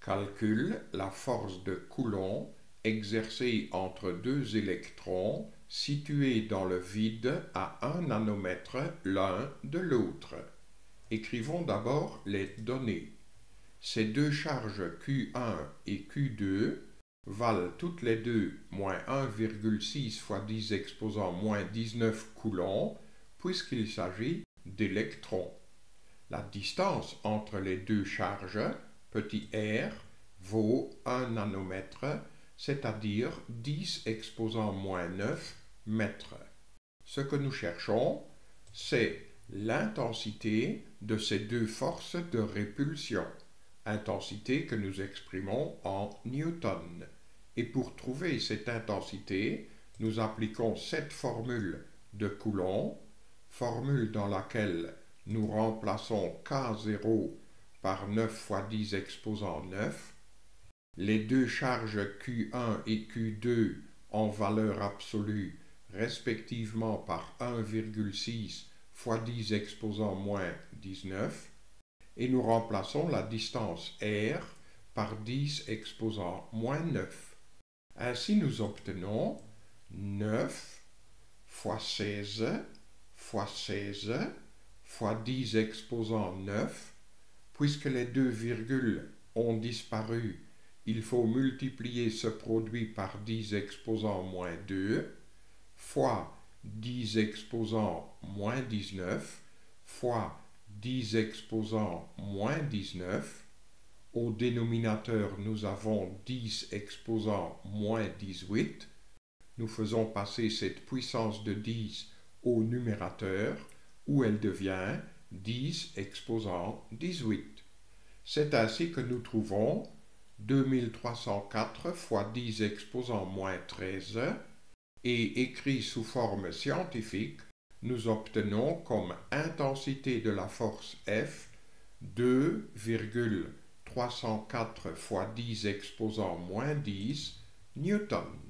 Calcule la force de Coulomb exercée entre deux électrons situés dans le vide à 1 nanomètre l'un de l'autre. Écrivons d'abord les données. Ces deux charges Q1 et Q2 valent toutes les deux moins 1,6 fois 10 exposant moins 19 coulombs puisqu'il s'agit d'électrons. La distance entre les deux charges, petit r, vaut 1 nanomètre, c'est-à-dire 10 exposant moins 9 mètres. Ce que nous cherchons, c'est l'intensité de ces deux forces de répulsion, intensité que nous exprimons en newton. Et pour trouver cette intensité, nous appliquons cette formule de Coulomb, formule dans laquelle nous remplaçons K0 par 9 fois 10 exposant 9, les deux charges Q1 et Q2 en valeur absolue respectivement par 1,6 fois 10 exposant moins 19, et nous remplaçons la distance R par 10 exposant moins 9. Ainsi nous obtenons 9 fois 16 fois 16 fois 10 exposant 9. Puisque les deux virgules ont disparu, il faut multiplier ce produit par 10 exposant moins 2 fois 10 exposant moins 19 fois 10 exposant moins 19. Au dénominateur, nous avons 10 exposant moins 18. Nous faisons passer cette puissance de 10 au numérateur où elle devient 10 exposant 18. C'est ainsi que nous trouvons 2304 fois 10 exposant moins 13 et écrit sous forme scientifique, nous obtenons comme intensité de la force F 2,304 fois 10 exposant moins 10 newtons.